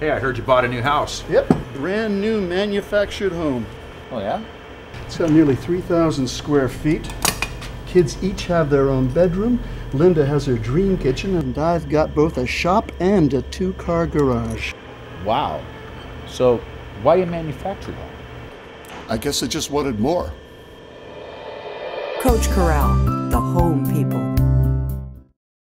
Hey, I heard you bought a new house. Yep, brand new manufactured home. Oh, yeah? It's got nearly 3,000 square feet. Kids each have their own bedroom. Linda has her dream kitchen, and I've got both a shop and a two car garage. Wow. So, why a manufactured home? I guess I just wanted more. Coach Corral, the home.